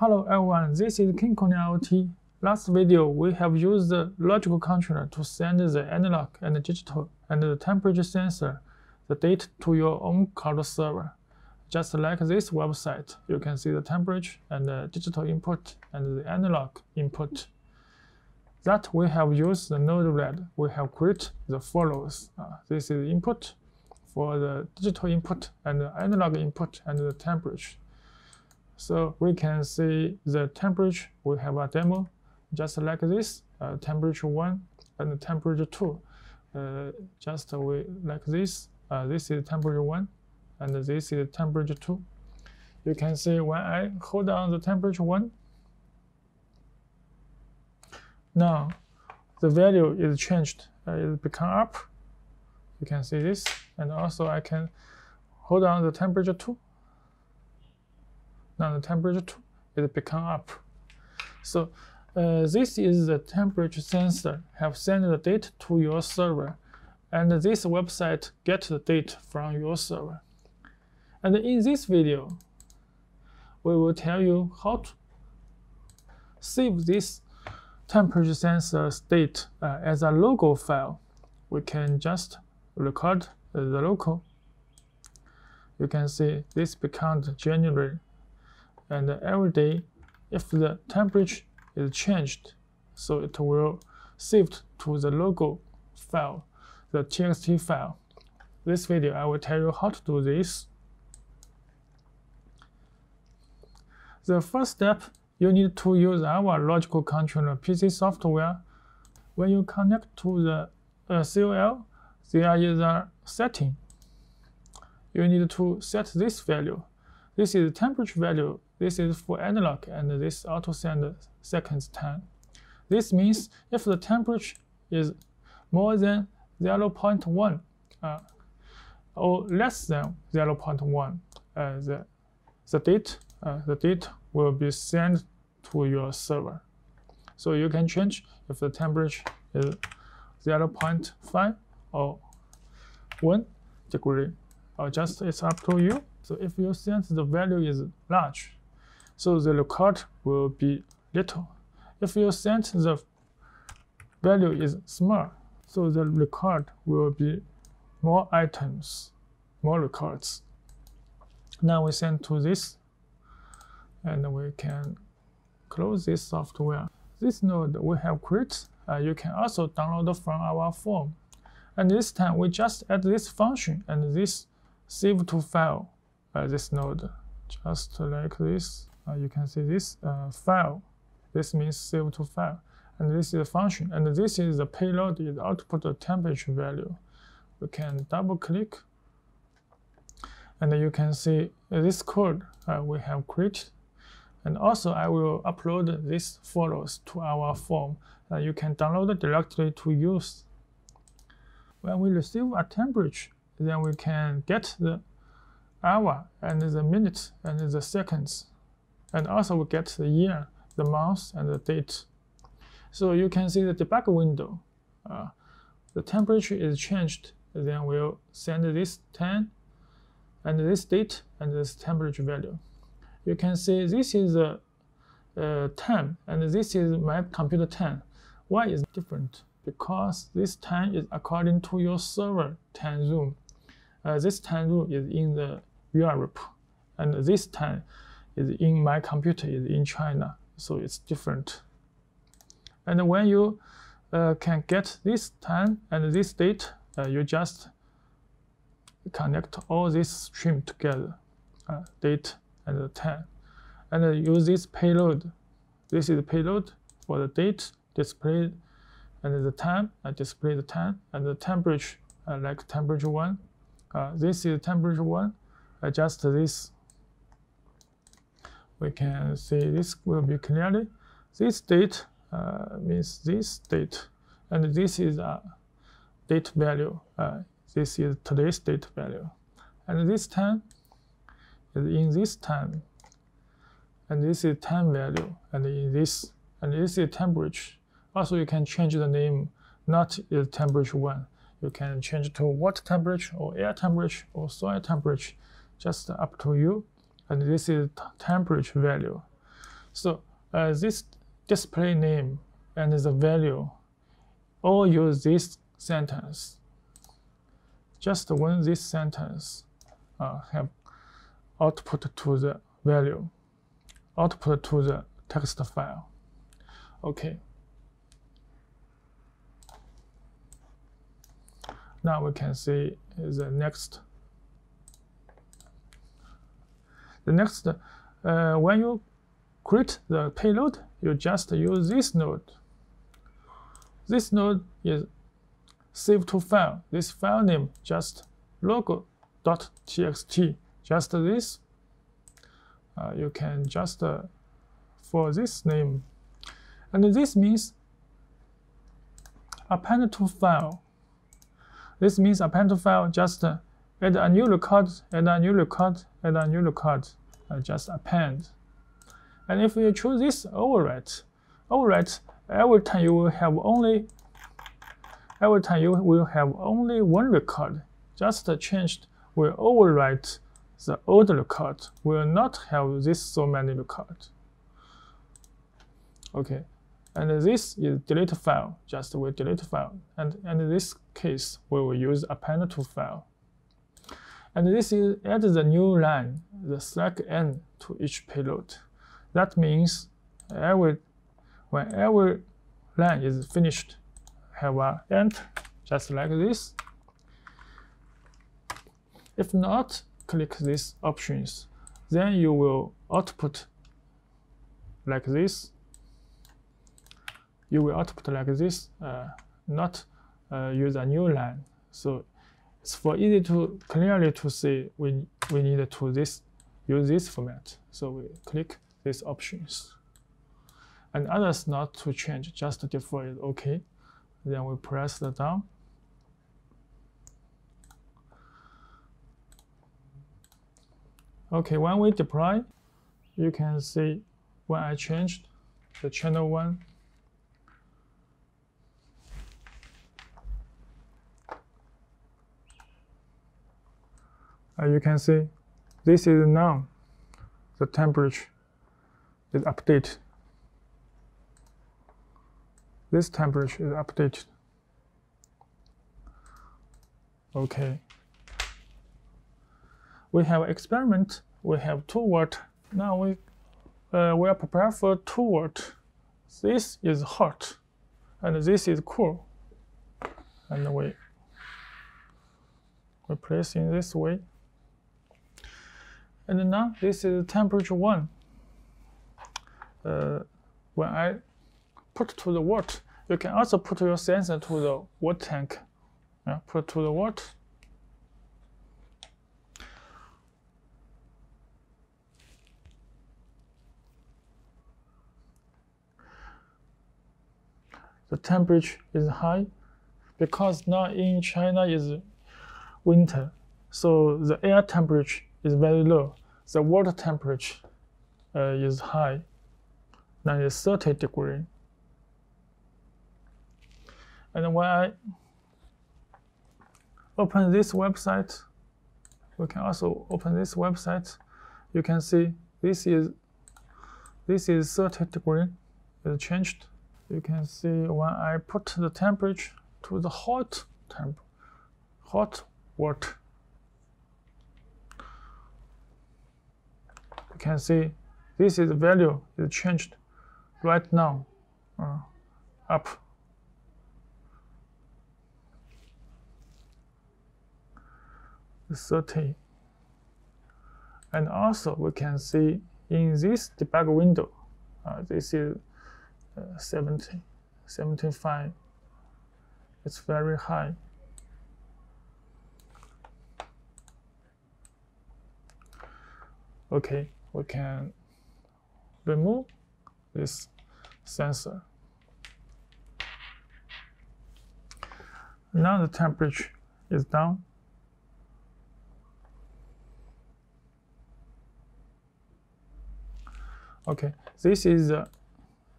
Hello everyone, this is KinCony IoT. Last video, we have used the logical controller to send the analog and digital and the temperature sensor, the data to your own cloud server. Just like this website, you can see the temperature and the digital input and the analog input. That we have used the Node-RED. We have created the flows. Uh, this is input for the digital input and the analog input and the temperature. So we can see the temperature. We have a demo just like this, uh, temperature 1 and temperature 2. Uh, just we like this. Uh, this is temperature 1 and this is temperature 2. You can see when I hold down the temperature 1, now the value is changed. Uh, it become up. You can see this. And also I can hold down the temperature 2 now the temperature is become up. So uh, this is the temperature sensor have sent the data to your server, and this website get the data from your server. And in this video, we will tell you how to save this temperature sensor state uh, as a local file. We can just record the local. You can see this becomes January and every day if the temperature is changed so it will save to the local file the txt file. This video i will tell you how to do this. The first step you need to use our logical controller pc software. When you connect to the uh, COL there is a setting. You need to set this value. This is the temperature value this is for analog and this auto send seconds time. This means if the temperature is more than 0.1 uh, or less than 0.1, uh, the, the date uh, the date will be sent to your server. So you can change if the temperature is 0.5 or 1 degree, or just it's up to you. So if you sense the value is large, so the record will be little. If you send the value is small, so the record will be more items, more records. Now we send to this, and we can close this software. This node we have created, uh, you can also download from our form. And this time we just add this function and this save to file, uh, this node, just like this you can see this uh, file. This means save to file. And this is a function. And this is the payload, is output the temperature value. We can double click. And you can see this code uh, we have created. And also I will upload these photos to our form. Uh, you can download it directly to use. When we receive a temperature, then we can get the hour and the minutes and the seconds and also we get the year, the month, and the date. So you can see the debug window. Uh, the temperature is changed. Then we'll send this 10 and this date and this temperature value. You can see this is a uh, 10 and this is my computer 10. Why is different? Because this 10 is according to your server 10 zoom. Uh, this 10 zoom is in the Europe and this 10 is in my computer is in China, so it's different. And when you uh, can get this time and this date, uh, you just connect all this stream together, uh, date and the time, and use this payload. This is payload for the date display and the time, I display the time and the temperature, uh, like temperature one. Uh, this is temperature one, adjust this we can see this will be clearly. This date uh, means this date, and this is a date value. Uh, this is today's date value. And this time is in this time. And this is time value, and in this, and this is temperature. Also, you can change the name, not is temperature one. You can change to water temperature or air temperature or soil temperature, just up to you and this is temperature value. So uh, this display name and the value all use this sentence. Just when this sentence uh, have output to the value, output to the text file. Okay. Now we can see the next. The next, uh, when you create the payload, you just use this node. This node is save to file. This file name just logo.txt. Just this. Uh, you can just uh, for this name, and this means append to file. This means append to file just uh, add a new record, add a new record, add a new record, uh, just append. And if you choose this overwrite, overwrite every time you will have only every time you will have only one record. Just changed will overwrite the old record. Will not have this so many records. Okay, and this is delete file. Just we delete file, and, and in this case we will use append to file. And this is add the new line, the slack end to each payload. That means every when every line is finished, have a end just like this. If not, click these options. Then you will output like this. You will output like this, uh, not uh, use a new line. So it's for easy to clearly to see we, we need to this, use this format. So we click these options. And others not to change, just default is OK. Then we press the down. OK, when we deploy, you can see when I changed the channel 1 you can see this is now the temperature is updated. This temperature is updated. Okay. We have experiment. We have two watt. Now we uh, we are prepared for two watt. This is hot, and this is cool. And we we place in this way. And now this is temperature one uh, when I put to the water, you can also put your sensor to the water tank. Yeah, put to the water. The temperature is high because now in China is winter, so the air temperature is very low. The water temperature uh, is high that is 30 degree. And when I open this website, we can also open this website. You can see this is this is 30 degree. It changed. You can see when I put the temperature to the hot temp, hot water. Can see this is the value is changed right now uh, up thirty. And also we can see in this debug window, uh, this is uh, 70, 75. It's very high. Okay, we can remove this sensor. Now the temperature is down. Okay, this is the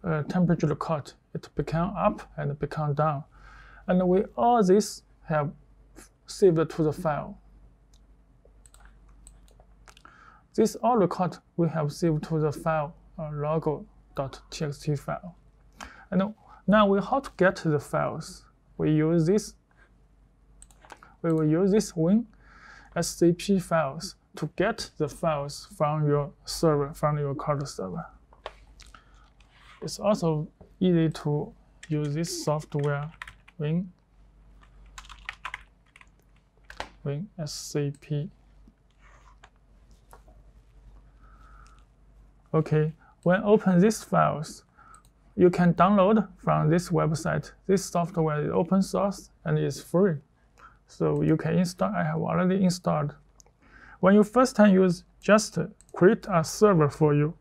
uh, temperature record. It become up and become down. And we all this have saved to the file. This all record we have saved to the file uh, logo.txt file. And now we how to get the files. We use this. We will use this win SCP files to get the files from your server, from your CORD server. It's also easy to use this software win WinSCP. Okay, when open these files, you can download from this website. This software is open source and is free. So you can install, I have already installed. When you first time use, just create a server for you.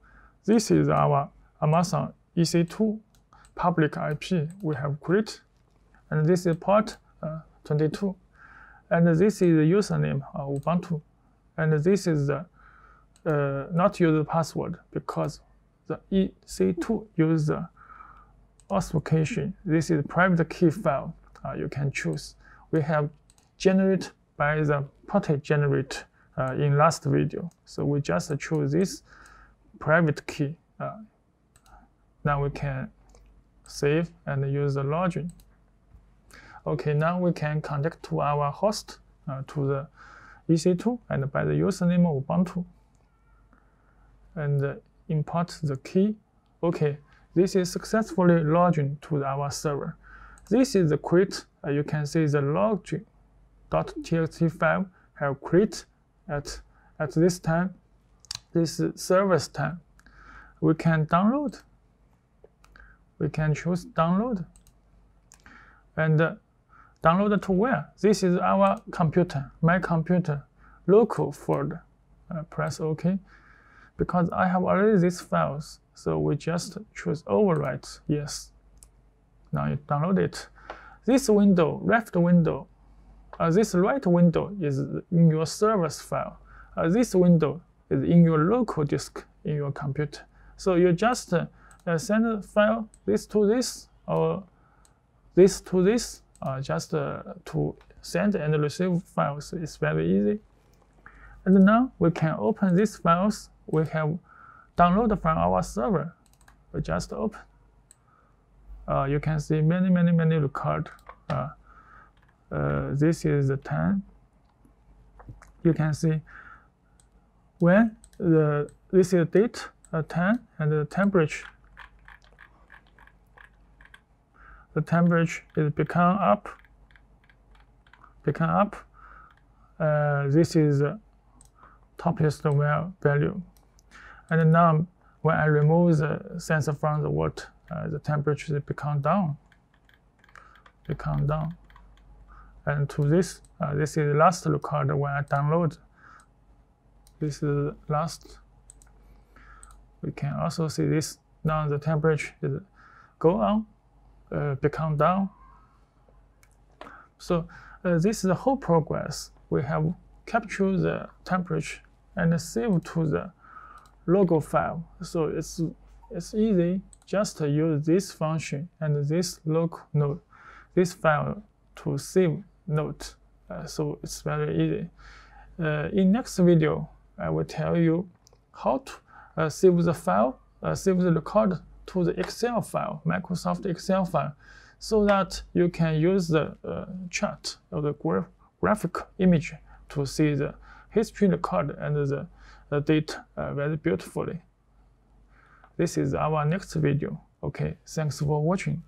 This is our Amazon EC2 public IP we have created. And this is port uh, 22. And this is the username of Ubuntu. And this is the uh, not use the password because the EC2 use the authentication. This is private key file uh, you can choose. We have generate by the PuTTY generate uh, in last video. So we just choose this private key. Uh, now we can save and use the login. Okay, now we can connect to our host uh, to the EC2 and by the username Ubuntu and import the key. Okay, this is successfully logged to our server. This is the quit. Uh, you can see the login.txt file have quit at, at this time, this service time. We can download. We can choose download. And uh, download to where? This is our computer, my computer, local folder. Uh, press OK. Because I have already these files, so we just choose overwrite, yes. Now you download it. This window, left window, uh, this right window is in your service file. Uh, this window is in your local disk in your computer. So you just uh, send a file this to this or this to this, uh, just uh, to send and receive files. It's very easy. And now we can open these files we have downloaded from our server. We just open. Uh, you can see many, many, many record. Uh, uh, this is the 10. You can see when the this is date uh, 10 and the temperature. The temperature is become up, become up. Uh, this is the topmost value. And now when I remove the sensor from the water, uh, the temperature become down, become down. And to this, uh, this is the last record when I download. This is last. We can also see this. Now the temperature is go on, uh, become down. So uh, this is the whole progress. We have captured the temperature and save to the logo file. So it's, it's easy just to use this function and this local node, this file to save note. Uh, so it's very easy. Uh, in next video, I will tell you how to uh, save the file, uh, save the record to the Excel file, Microsoft Excel file, so that you can use the uh, chart or the graph graphic image to see the history record and the the data uh, very beautifully. This is our next video. Okay, thanks for watching.